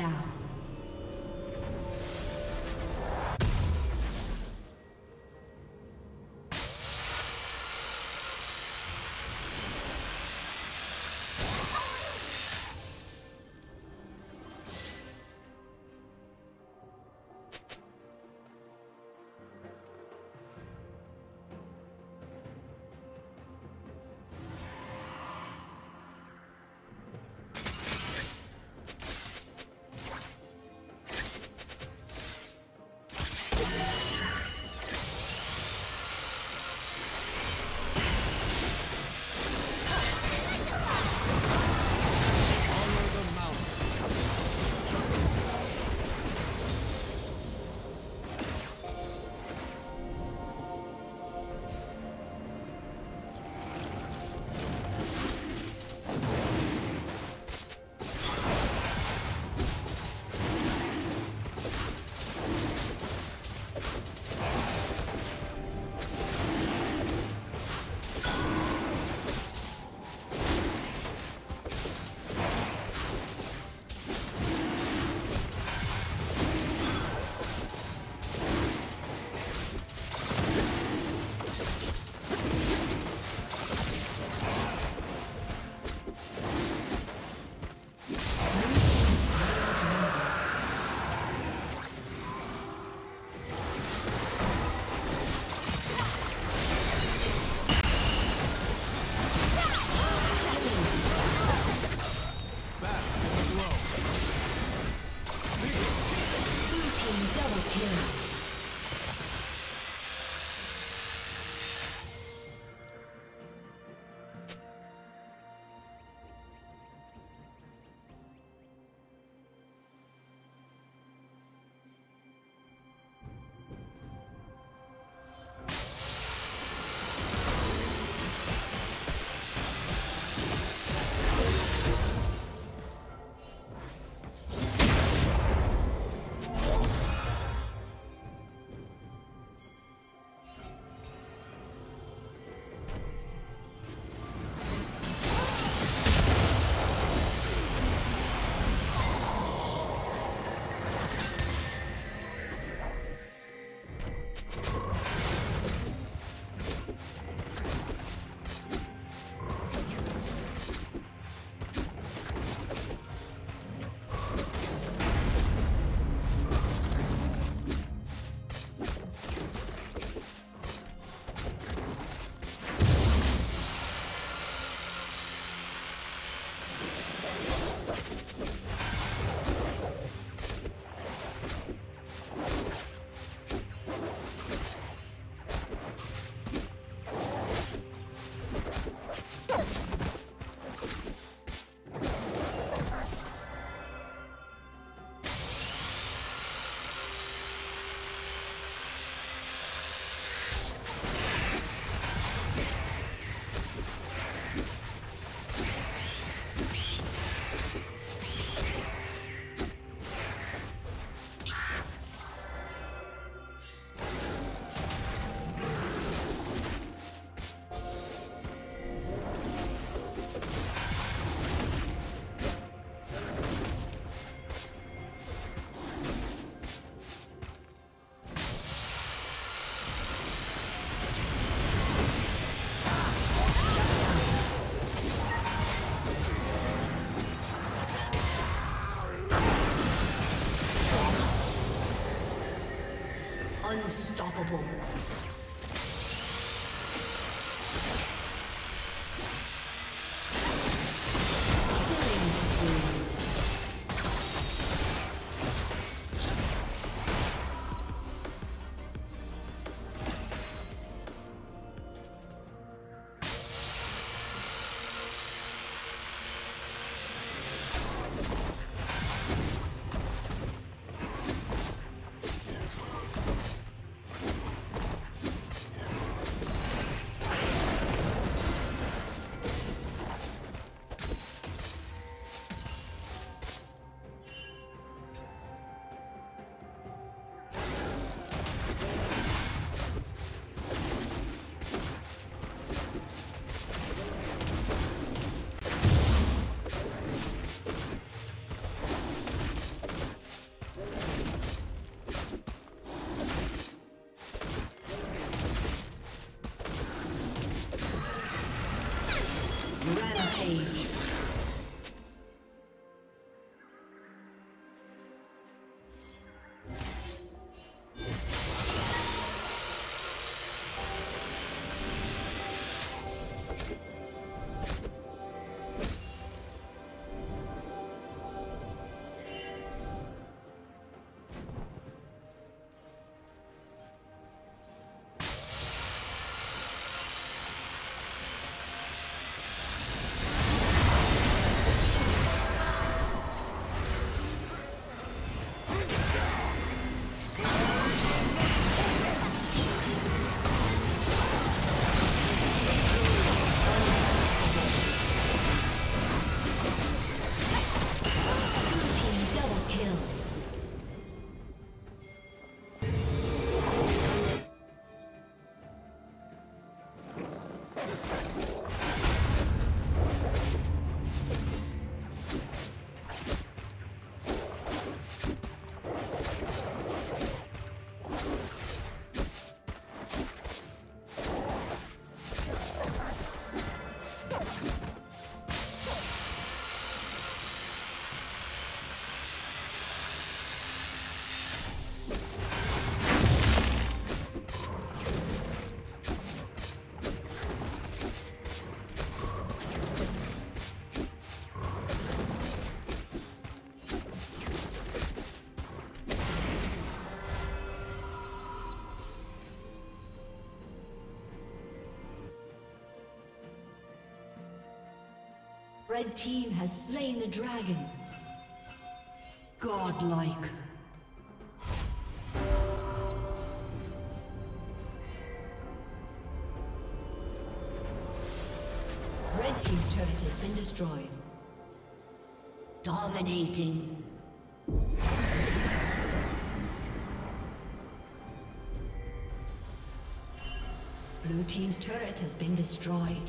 Down. 不不不 Red team has slain the dragon. Godlike. Red team's turret has been destroyed. Dominating. Blue team's turret has been destroyed.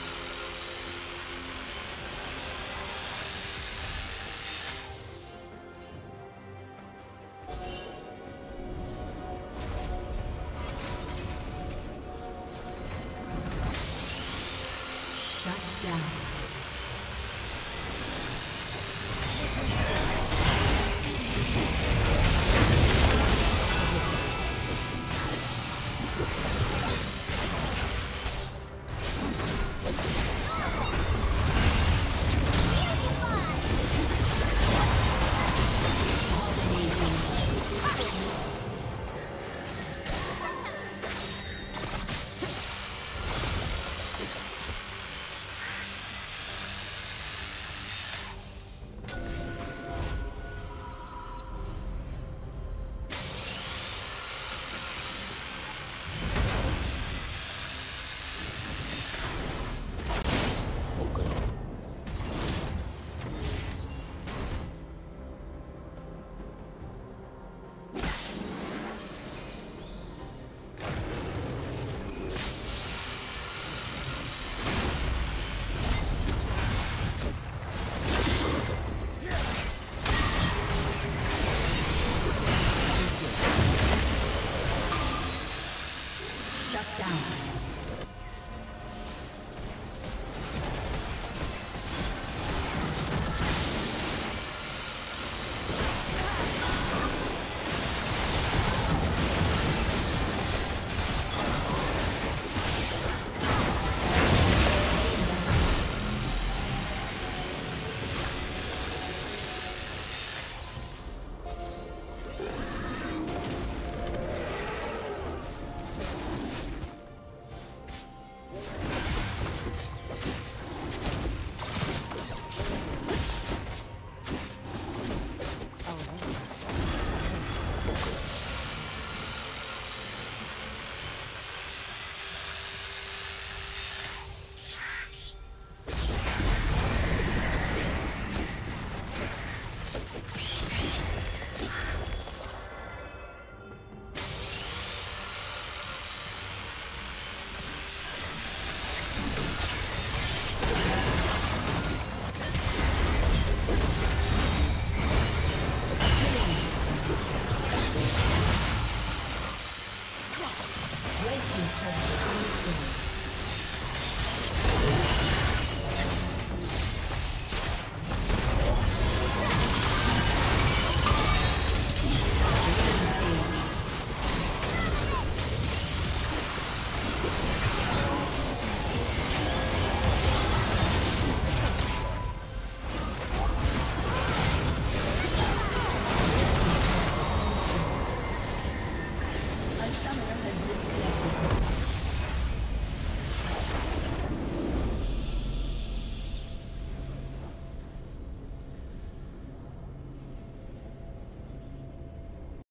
Shut down.